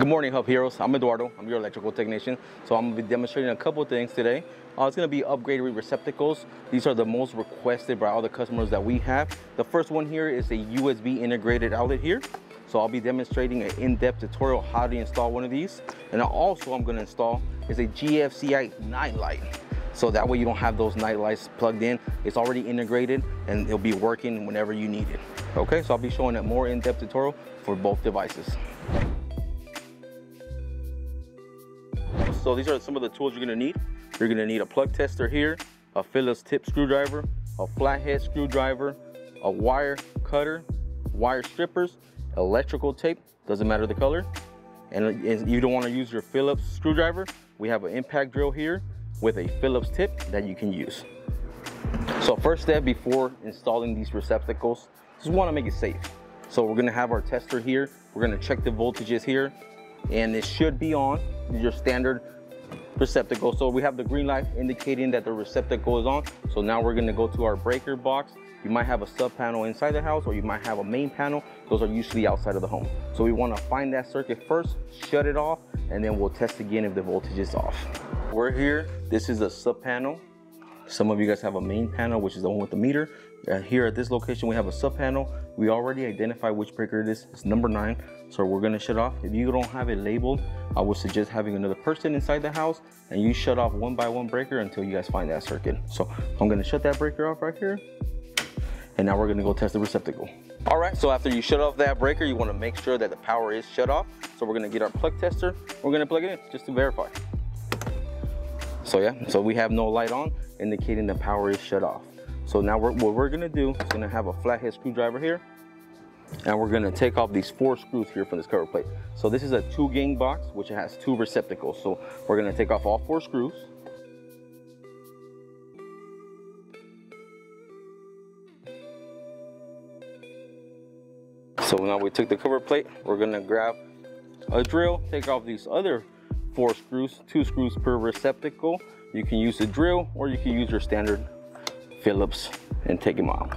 Good morning, Huft Heroes. I'm Eduardo. I'm your electrical technician. So I'm gonna be demonstrating a couple things today. Uh, it's gonna be upgraded receptacles. These are the most requested by all the customers that we have. The first one here is a USB integrated outlet here. So I'll be demonstrating an in-depth tutorial how to install one of these. And also I'm gonna install is a GFCI night light. So that way you don't have those night lights plugged in. It's already integrated and it'll be working whenever you need it. Okay, so I'll be showing a more in-depth tutorial for both devices. So these are some of the tools you're gonna need. You're gonna need a plug tester here, a Phillips tip screwdriver, a flathead screwdriver, a wire cutter, wire strippers, electrical tape, doesn't matter the color. And you don't wanna use your Phillips screwdriver, we have an impact drill here with a Phillips tip that you can use. So first step before installing these receptacles, just wanna make it safe. So we're gonna have our tester here. We're gonna check the voltages here and it should be on your standard receptacle. So we have the green light indicating that the receptacle is on. So now we're gonna go to our breaker box. You might have a sub panel inside the house or you might have a main panel. Those are usually outside of the home. So we wanna find that circuit first, shut it off, and then we'll test again if the voltage is off. We're here, this is a sub panel. Some of you guys have a main panel, which is the one with the meter. Uh, here at this location, we have a sub panel. We already identified which breaker it is. It's number nine. So we're gonna shut off. If you don't have it labeled, I would suggest having another person inside the house and you shut off one by one breaker until you guys find that circuit. So I'm gonna shut that breaker off right here. And now we're gonna go test the receptacle. All right, so after you shut off that breaker, you wanna make sure that the power is shut off. So we're gonna get our plug tester. We're gonna plug it in just to verify. So yeah, so we have no light on, indicating the power is shut off. So now we're, what we're gonna do is gonna have a flathead screwdriver here, and we're gonna take off these four screws here from this cover plate. So this is a two gang box, which has two receptacles. So we're gonna take off all four screws. So now we took the cover plate, we're gonna grab a drill, take off these other four screws, two screws per receptacle. You can use a drill or you can use your standard Phillips and take them out.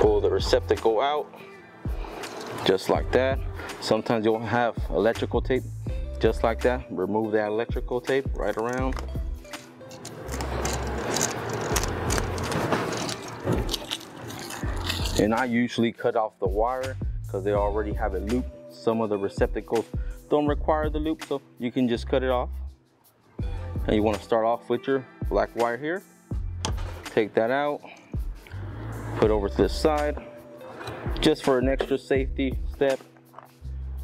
Pull the receptacle out, just like that. Sometimes you'll have electrical tape, just like that. Remove that electrical tape right around. And I usually cut off the wire because they already have a loop. Some of the receptacles don't require the loop, so you can just cut it off. And you want to start off with your black wire here. Take that out, put over to this side. Just for an extra safety step,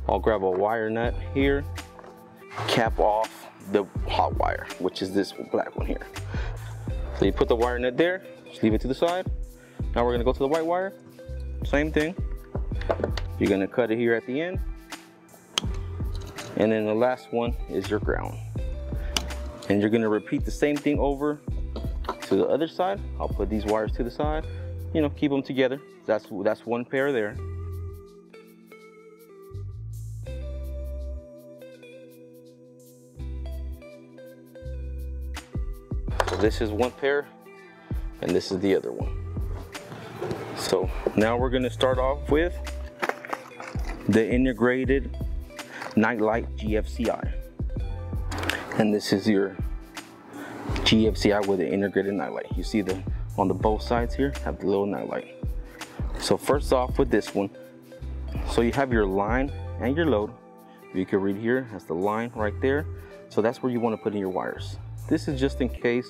I'll grab a wire nut here, cap off the hot wire, which is this black one here. So you put the wire nut there, just leave it to the side. Now we're gonna go to the white wire, same thing. You're gonna cut it here at the end. And then the last one is your ground. And you're gonna repeat the same thing over to the other side. I'll put these wires to the side, you know, keep them together. That's, that's one pair there. So this is one pair and this is the other one. So now we're gonna start off with the integrated Nightlight GFCI. And this is your GFCI with the integrated nightlight. You see the on the both sides here have the little nightlight. So first off with this one, so you have your line and your load. You can read here, has the line right there. So that's where you want to put in your wires. This is just in case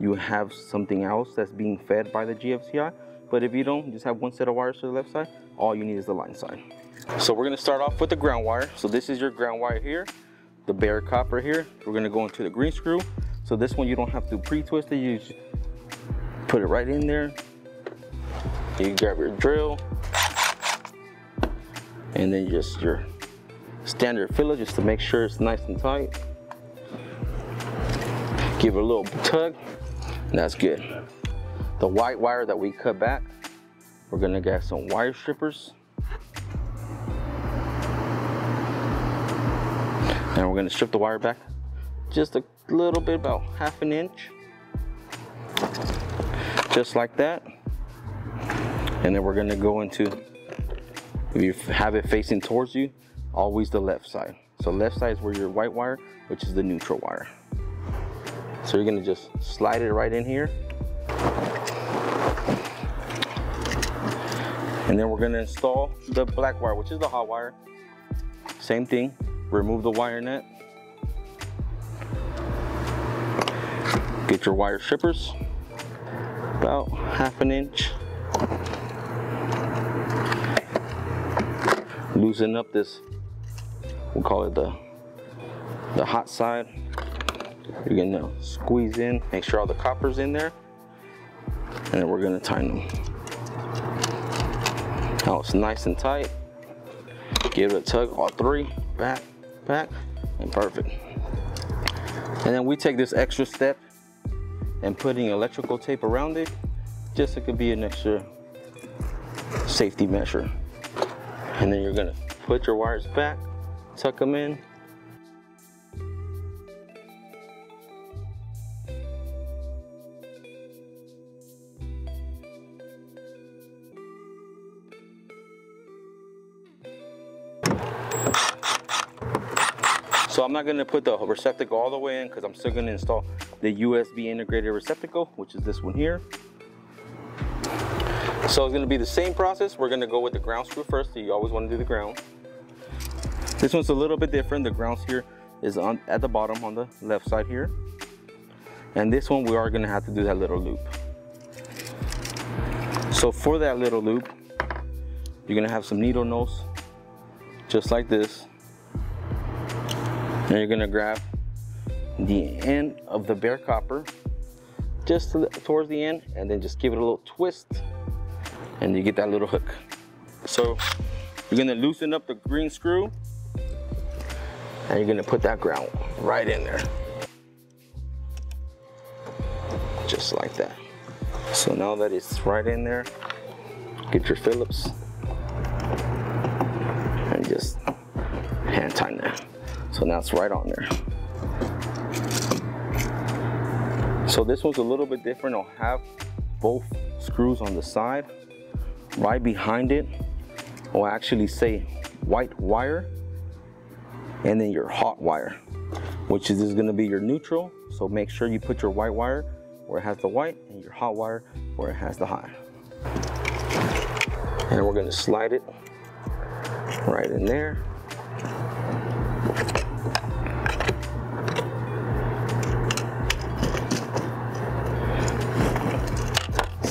you have something else that's being fed by the GFCI. But if you don't, just have one set of wires to the left side, all you need is the line side. So we're gonna start off with the ground wire. So this is your ground wire here, the bare copper here. We're gonna go into the green screw. So this one you don't have to pre-twist it, you just put it right in there. You grab your drill, and then just your standard Phillips just to make sure it's nice and tight. Give it a little tug, and that's good. The white wire that we cut back, we're gonna get some wire strippers. And we're gonna strip the wire back just a little bit, about half an inch. Just like that. And then we're gonna go into If you have it facing towards you, always the left side. So left side is where your white wire, which is the neutral wire. So you're gonna just slide it right in here. And then we're gonna install the black wire, which is the hot wire. Same thing, remove the wire nut. Get your wire strippers, about half an inch. Loosen up this, we'll call it the, the hot side. You're gonna squeeze in, make sure all the copper's in there, and then we're gonna tighten them. Now it's nice and tight. Give it a tug, all three, back, back, and perfect. And then we take this extra step and putting electrical tape around it, just so it could be an extra safety measure. And then you're gonna put your wires back, tuck them in, So I'm not gonna put the receptacle all the way in because I'm still gonna install the USB integrated receptacle, which is this one here. So it's gonna be the same process. We're gonna go with the ground screw first. So you always wanna do the ground. This one's a little bit different. The ground here is on at the bottom on the left side here. And this one, we are gonna have to do that little loop. So for that little loop, you're gonna have some needle nose, just like this. And you're gonna grab the end of the bare copper just to the, towards the end and then just give it a little twist and you get that little hook. So you're gonna loosen up the green screw and you're gonna put that ground right in there. Just like that. So now that it's right in there, get your Phillips and just hand tighten that. So now it's right on there. So this one's a little bit different. I'll have both screws on the side. Right behind it I'll actually say white wire and then your hot wire, which is, is gonna be your neutral. So make sure you put your white wire where it has the white and your hot wire where it has the hot. And we're gonna slide it right in there.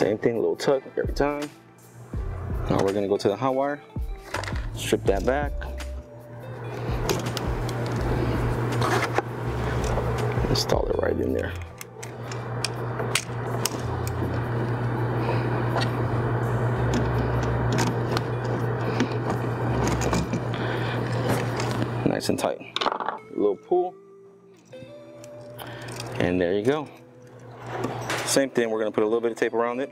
Same thing, a little tuck every time. Now we're gonna go to the hot wire, strip that back. Install it right in there. Nice and tight. A little pull. And there you go. Same thing, we're gonna put a little bit of tape around it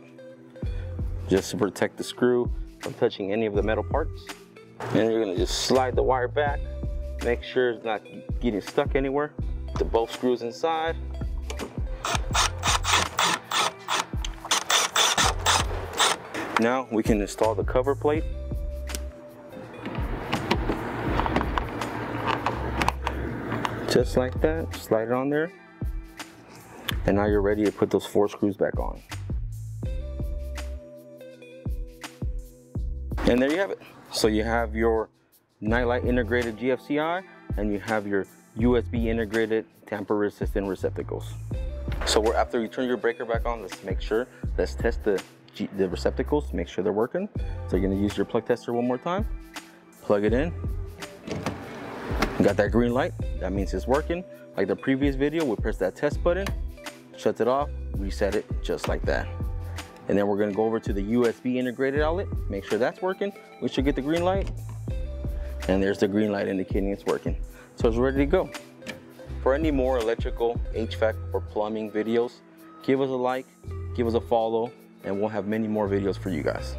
just to protect the screw from touching any of the metal parts. And you're gonna just slide the wire back, make sure it's not getting stuck anywhere. The both screws inside. Now we can install the cover plate. Just like that, slide it on there. And now you're ready to put those four screws back on. And there you have it. So you have your Nightlight integrated GFCI and you have your USB integrated tamper resistant receptacles. So we're, after you turn your breaker back on, let's make sure, let's test the, G, the receptacles to make sure they're working. So you're gonna use your plug tester one more time, plug it in. got that green light, that means it's working. Like the previous video, we press that test button, shuts it off, reset it just like that. And then we're gonna go over to the USB integrated outlet, make sure that's working. We should get the green light. And there's the green light indicating it's working. So it's ready to go. For any more electrical, HVAC, or plumbing videos, give us a like, give us a follow, and we'll have many more videos for you guys.